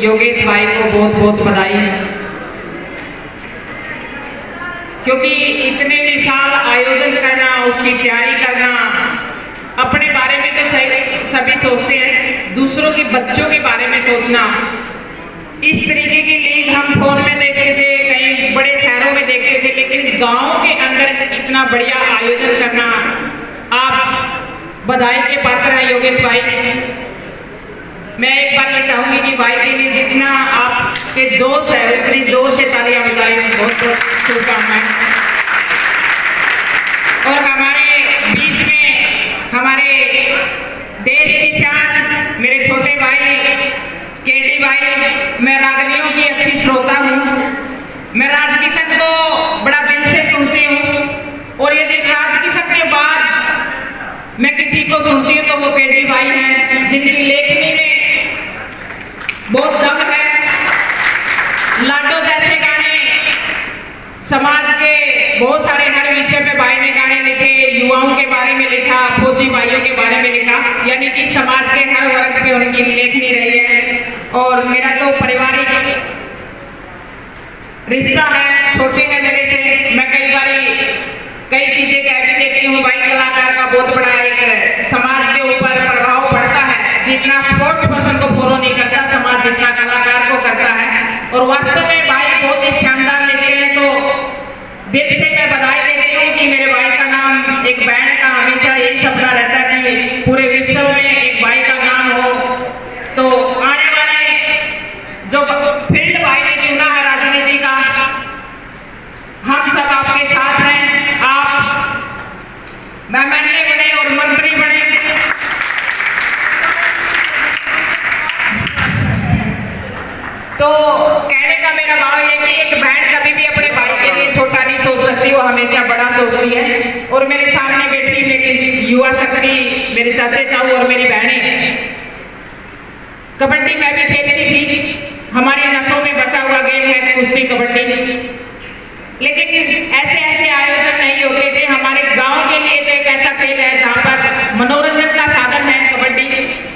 योगेश भाई को बहुत बहुत बधाई। क्योंकि इतने विशाल आयोजन करना, उसकी तैयारी करना, अपने बारे में तो सभी सोचते हैं, दूसरों के, बच्चों के बारे में सोचना। इस तरीके की लीग हम फ़ोन में देखते थे, कहीं बड़े शहरों में देखते थे, लेकिन गाँव के अंदर इतना बढ़िया आयोजन करना, आप बधाई के पात्र हैं योगेश भाई। मैं एक बार ये चाहूँगी कि भाई के लिए जितना आपके जोश है उतनी जोश से तालियाँ बजाई बहुत बहुत शुभकामनाएँ। और हमारे बीच में हमारे देश की शान, मेरे छोटे भाई केडी भाई, मैं रागनियों की अच्छी श्रोता हूँ। मैं राजकिशन को बड़ा दिल से सुनती हूँ। और यदि राजकिशन के बाद मैं किसी को सुनती हूँ तो वो केडी भाई हैं, जिनकी लेखनी में बहुत दम है। लाडो जैसे गाने। समाज के बहुत सारे हर विषय पे भाई ने गाने लिखे, युवाओं के बारे में लिखा, फौजी भाइयों के बारे में लिखा। यानी कि समाज के हर वर्ग पे उनकी लेखनी रही है। और मेरा तो पारिवारिक रिश्ता है, छोटे हैं मेरे से। मैं कई बार कई चीज़ें कह भी देती हूँ, भाई कलाकार का बहुत बड़ा एक समाज के ऊपर प्रभाव पड़ता है जितना स्पोर्ट्स पर्सन को फॉलो नहीं करता समाज जितना कलाकार को करता है और वास्तव में भाई बहुत ही शानदार लिखते हैं तो दिल से मैं बधाई देती हूँ कि मेरे भाई का नाम एक बैंड का हमेशा यही सपना रहता है कि पूरे विश्व में एक भाई का नाम हो तो आने वाले जो फ़ील्ड भाई ने चुना है राजनीति का हम सब आपके साथ हैं आप एमएलए बने और मंत्री बने तो कहने का मेरा भाव ये कि एक बहन कभी भी अपने भाई के लिए छोटा नहीं सोच सकती, वो हमेशा बड़ा सोचती है। और मेरे सामने बैठी मेरी युवा शक्ति, मेरे चाचे चाऊ और मेरी बहनें। कबड्डी मैं भी खेलती थी। हमारे नसों में बसा हुआ गेम है कुश्ती कबड्डी। लेकिन ऐसे ऐसे आयोजन नहीं होते थे। हमारे गाँव के लिए तो एक ऐसा खेल है जहाँ पर मनोरंजन का साधन है कबड्डी।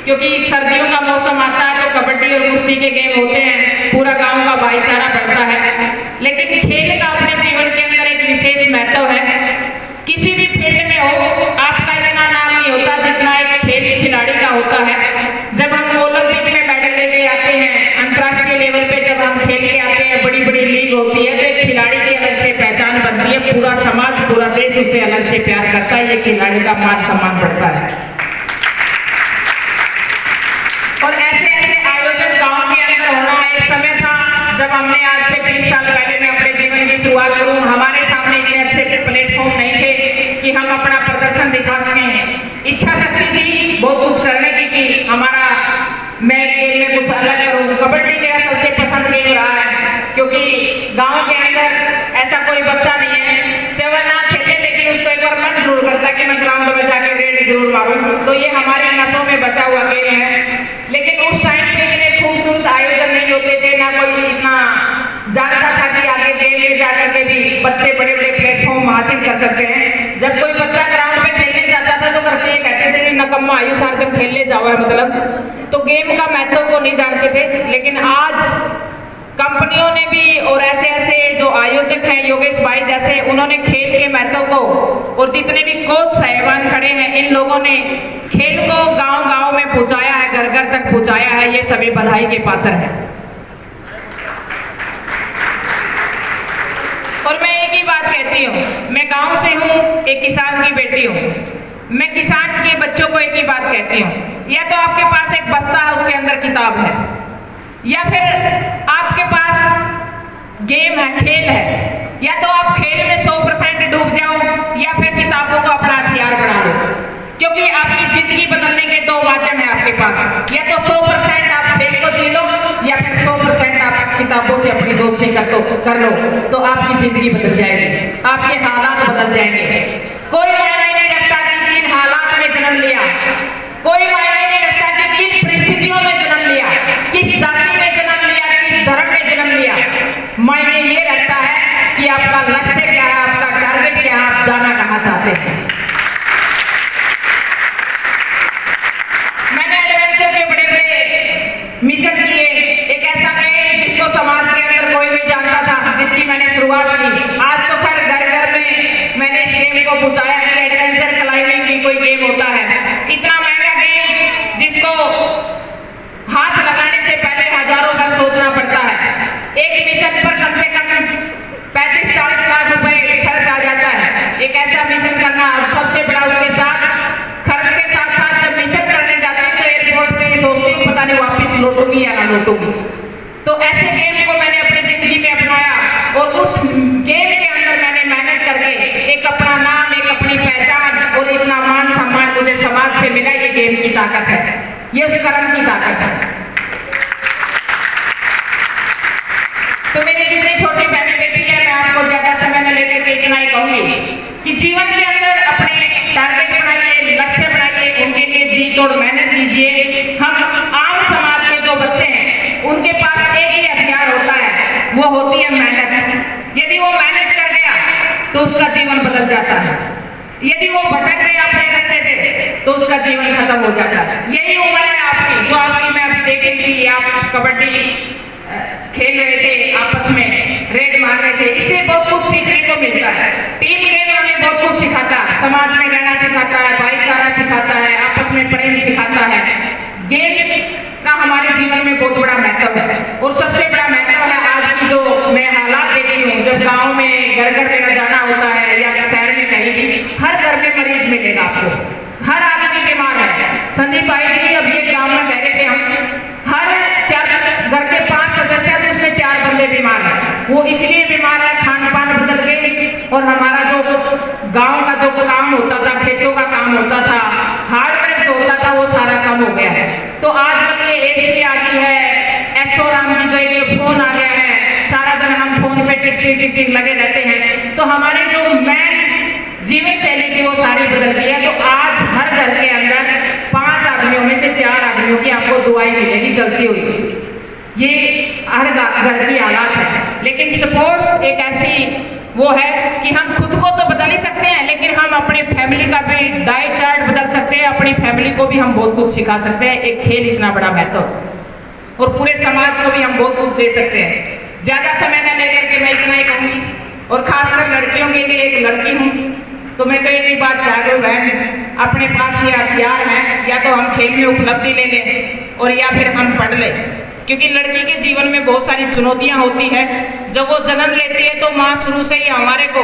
क्योंकि सर्दियों का मौसम आता है तो कबड्डी और कुश्ती के गेम होते हैं। पूरा गाँव का भाईचारा बढ़ता है। लेकिन खेल का अपने जीवन के अंदर एक विशेष महत्व है। किसी भी फ़ील्ड में हो, आपका इतना नाम नहीं होता जितना एक खेल खिलाड़ी का होता है। जब हम ओलंपिक में मेडल लेके आते हैं, अंतर्राष्ट्रीय लेवल पे जब हम खेल के आते हैं बड़ी बड़ी लीग होती है तो एक खिलाड़ी की अलग से पहचान बनती है। पूरा समाज, पूरा देश उसे अलग से प्यार करता है। ये खिलाड़ी का मान सम्मान बढ़ता है। प्रदर्शन दिखा सकें। इच्छा शक्ति थी, बहुत कुछ करने की कि हमारा मैं गेम में कुछ अलग करूँ। कबड्डी मेरा सबसे पसंद गेम रहा है, क्योंकि गाँव के अंदर ऐसा कोई बच्चा नहीं है। चाहे वह ना खेले, लेकिन उसको एक बार मन ज़रूर करता है कि मैं ग्राउंड में जाके रेड ज़रूर मारूं। तो ये हमारी नसों में बसा हुआ गेम है। लेकिन उस टाइम पे इतने खूबसूरत आयोजन नहीं होते थे, ना कोई इतना जानता था कि आगे गेम में जाकर के भी बच्चे बड़े बड़े प्लेटफॉर्म हासिल कर सकते हैं। जब कोई नकम्मा आयुष आकर खेलने जाओ है मतलब। तो गेम का महत्व को नहीं जानते थे, लेकिन आज कंपनियों ने भी और ऐसे ऐसे जो आयोजक हैं, योगेश भाई जैसे, उन्होंने खेल के महत्व को और जितने भी कोच साहेबान खड़े हैं, इन लोगों ने खेल को गाँव गाँव में पहुँचाया है घर घर तक पहुँचाया है, ये सभी बधाई के पात्र हैं। और मैं एक ही बात कहती हूँ, मैं गाँव से हूँ, एक किसान की बेटी हूँ। मैं किसान के बच्चों को एक ही बात कहती हूँ। या तो आपके पास एक बस्ता है उसके अंदर किताब है या फिर आपके पास गेम है खेल है या तो आप खेल में सौ परसेंट डूब जाओ या फिर किताबों को अपना हथियार बना लो क्योंकि आपकी ज़िंदगी बदलने के दो माध्यम है आपके पास। या तो सौ परसेंट आप खेल को जी लो या फिर सौ परसेंट आप किताबों से अपनी दोस्ती कर, तो, कर लो तो आपकी ज़िंदगी बदल जाएगी आपके हालात बदल जाएँगे। मैंने एडवेंचर के बड़े बड़े मिशन किए एक ऐसा जिसको समाज के अंदर कोई नहीं जानता था, जिसकी मैंने शुरुआत की। आज तो खैर घर घर में मैंने इस गेम को पूछा ये की ताकत है। तो मेरी जितनी छोटी बहनी बेटी है, मैं आपको ज़्यादा समय न लेकर के इतना ही कहूँगी कि जीवन के अंदर अपने टारगेट बनाइए, लक्ष्य बनाइए, उनके लिए जी तोड़ मेहनत कीजिए। हम आम समाज के जो बच्चे हैं, उनके पास एक ही हथियार होता है, वो होती है मेहनत। यदि वो मेहनत कर गया तो उसका जीवन बदल जाता है। यदि वो भटक गया अपने रास्ते से तो उसका जीवन खत्म हो जाता है। यही उम्र है आपकी, जो आपकी मैं अभी देख रही थी आप कबड्डी खेल रहे थे आपस में, रेड मार रहे थे, इससे बहुत कुछ सीखने को मिलता है। टीम गेम हमें बहुत कुछ सिखाता है। समाज में रहना सिखाता है, भाईचारा सिखाता है, आपस में प्रेम सिखाता है। गेम का हमारे जीवन में बहुत बड़ा महत्व है। और सबसे बड़ा महत्व है आज की जो मैं हालात देखती हूँ, जब गाँव में घर घर मेरा जाना होता है या शहर में कहीं भी हर घर में मरीज़ मिलेगा आपको हर आदमी बीमार है संदीप भाई जी अभी एक गाँव में गए थे हम। हर चार घर के पाँच सदस्य हैं उसमें चार बंदे बीमार हैं। वो इसलिए बीमार है, खान पान बदल गए और हमारा जो गाँव का जो काम होता था, खेतों का काम होता था हार्डवर्क जो होता था, वो सारा कम हो गया है। तो आजकल ये एसी आ गई है एसओ राम की जो ये फ़ोन आ गया है, सारा दिन हम फ़ोन पे टिक टिक टिक टिक लगे रहते हैं। तो हमारे जो मैन जीवन शैली थी, वो सारी बदल गई है। तो आज हर घर के अंदर पाँच आदमियों में से चार आदमियों की आपको दुआई मिलेगी चलती हुई ये घर की हालात है। लेकिन स्पोर्ट्स एक ऐसी वो है कि हम खुद को तो बदल ही सकते हैं, लेकिन हम अपनी फैमिली का भी डाइट चार्ट बदल सकते हैं, अपनी फैमिली को भी हम बहुत कुछ सिखा सकते हैं। एक खेल इतना बड़ा महत्व और पूरे समाज को भी हम बहुत कुछ दे सकते हैं। ज़्यादा समय न लेकर के मैं इतना ही कहूँगी। और खासकर लड़कियों के लिए एक लड़की हूँ तो मैं तो एक ही बात कह रही बहन, अपने पास ये हथियार हैं, या तो हम खेल में उपलब्धि ले लें, और या फिर हम पढ़ लें। क्योंकि लड़की के जीवन में बहुत सारी चुनौतियाँ होती है। जब वो जन्म लेती है तो माँ शुरू से ही हमारे को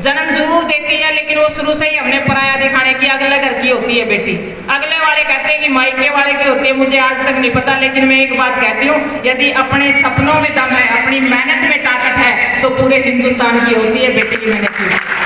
जन्म ज़रूर देती है, लेकिन वो शुरू से ही हमने पराया दिखाने की अगले घर की होती है बेटी। अगले वाले कहते हैं कि मायके वाले की होती है, मुझे आज तक नहीं पता, लेकिन मैं एक बात कहती हूँ, यदि अपने सपनों में दम है, अपनी मेहनत में ताकत है तो पूरे हिंदुस्तान की होती है बेटी की मेहनत